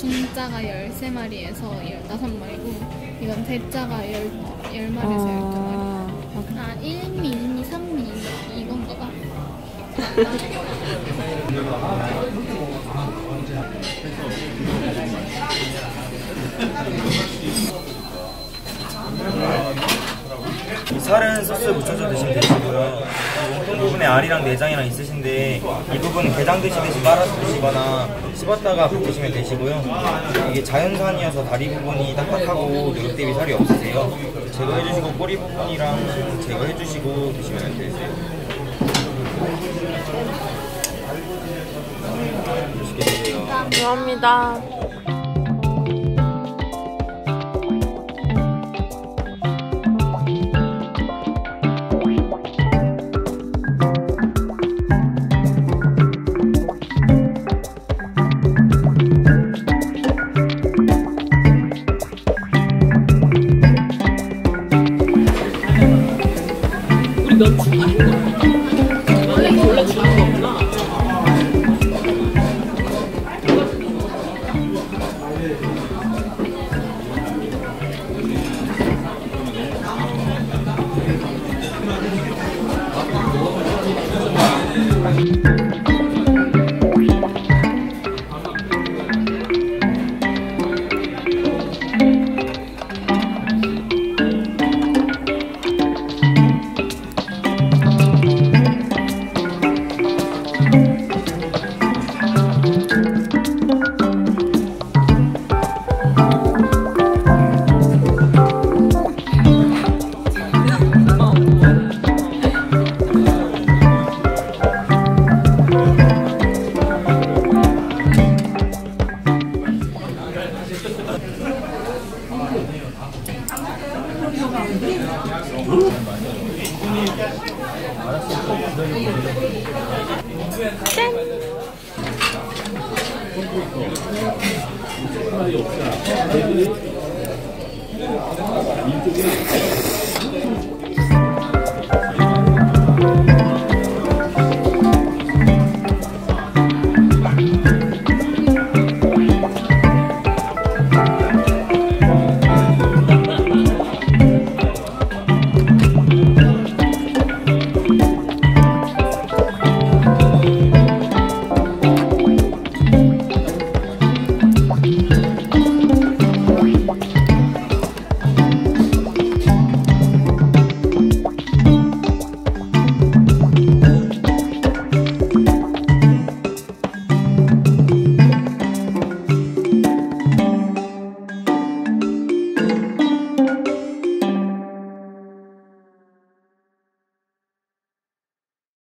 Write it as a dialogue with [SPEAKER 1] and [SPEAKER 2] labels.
[SPEAKER 1] 대자가 13마리에서 15마리고 이건 대자가 10, 10마리에서 12마리. 아 1미, 2미, 3미 이건가
[SPEAKER 2] 봐이 살은 소스에 묻혀서 드시면 되시고요. 이 몸통 부분에 알이랑 내장이랑 있으신데 이 부분은 게장 드시듯이 빨아서 드시거나 씹었다가 드시면 되시고요. 이게 자연산이어서 다리 부분이 딱딱하고 누룩 대비 살이 없으세요. 제거해주시고 꼬리 부분이랑 제거해주시고 드시면 되세요.
[SPEAKER 3] 감사합니다. 면 주는 거 원래 짠! 이쪽에